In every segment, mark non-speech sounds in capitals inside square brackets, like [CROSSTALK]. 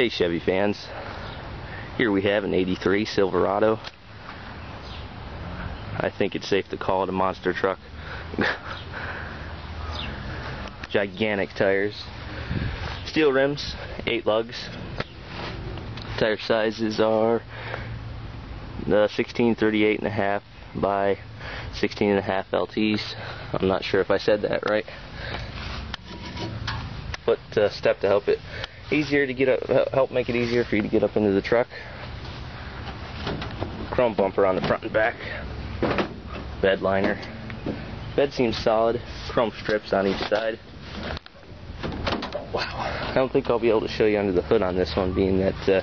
Hey Chevy fans, here we have an 83 Silverado. I think it's safe to call it a monster truck. [LAUGHS] Gigantic tires, steel rims, 8 lugs. Tire sizes are the 16, 38 and a half by 16 and a half LTs. I'm not sure if I said that right. Foot uh, step to help it easier to get up, help make it easier for you to get up into the truck. Chrome bumper on the front and back. Bed liner. Bed seems solid. Chrome strips on each side. Wow. I don't think I'll be able to show you under the hood on this one, being that uh,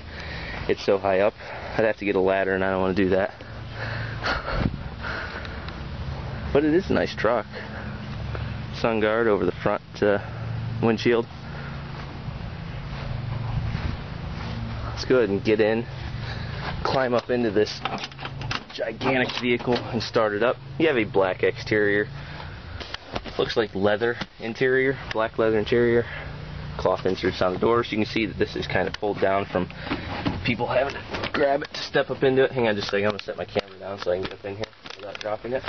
it's so high up. I'd have to get a ladder, and I don't want to do that. But it is a nice truck. Sun guard over the front uh, windshield. Let's go ahead and get in, climb up into this gigantic vehicle and start it up. You have a black exterior. Looks like leather interior, black leather interior. Cloth inserts on the doors. You can see that this is kind of pulled down from people having to grab it to step up into it. Hang on just a second. I'm going to set my camera down so I can get up in here without dropping it.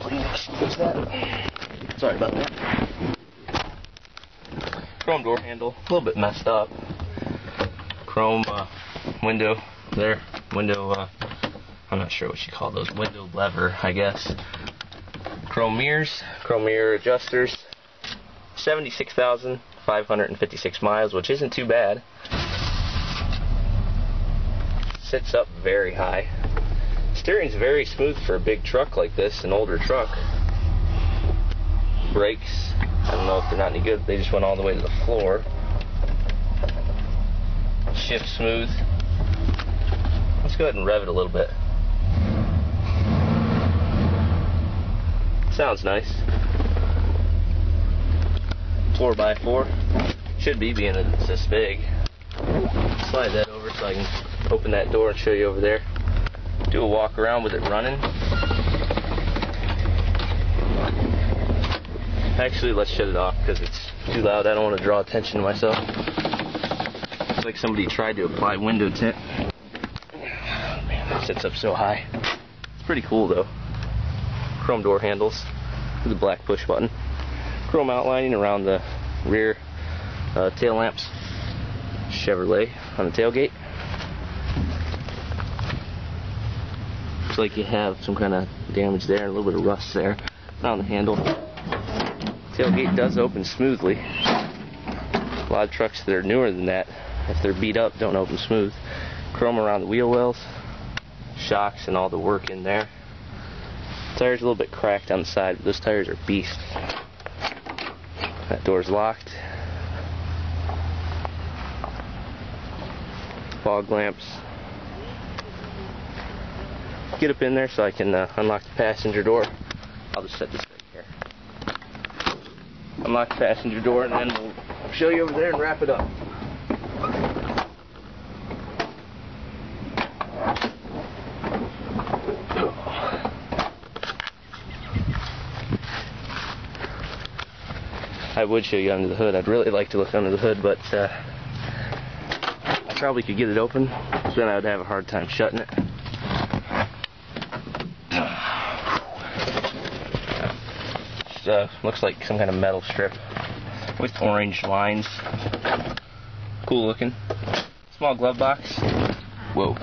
Please, that. Sorry about that. Chrome door handle, a little bit messed up. Chrome uh, window there, window, uh, I'm not sure what you call those, window lever, I guess. Chrome mirrors, chrome mirror adjusters, 76,556 miles, which isn't too bad. Sits up very high. Steering's very smooth for a big truck like this, an older truck. Brakes, I don't know if they're not any good, they just went all the way to the floor. Shift smooth. Let's go ahead and rev it a little bit. Sounds nice. 4x4. Should be, being it's this big. Slide that over so I can open that door and show you over there. Do a walk around with it running. Actually, let's shut it off because it's too loud. I don't want to draw attention to myself. Looks like somebody tried to apply window tint. Oh, man, it sits up so high. It's pretty cool though. Chrome door handles with a black push button. Chrome outlining around the rear uh, tail lamps. Chevrolet on the tailgate. Looks like you have some kind of damage there, a little bit of rust there Not on the handle. Tailgate does open smoothly. A lot of trucks that are newer than that, if they're beat up, don't open smooth. Chrome around the wheel wells, shocks, and all the work in there. Tires a little bit cracked on the side, but those tires are beast. That door's locked. Fog lamps. Get up in there so I can uh, unlock the passenger door. I'll just set this right here. Unlock the passenger door and then we'll show you over there and wrap it up. I would show you under the hood. I'd really like to look under the hood, but uh, I probably could get it open. So then I would have a hard time shutting it. Uh, looks like some kind of metal strip with orange lines. Cool looking. Small glove box. Whoa.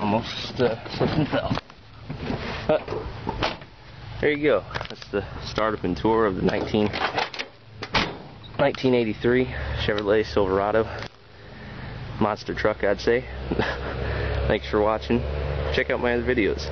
Almost uh, slipped and fell. Uh, there you go. That's the startup and tour of the 19. 1983 Chevrolet Silverado. Monster truck, I'd say. [LAUGHS] Thanks for watching. Check out my other videos.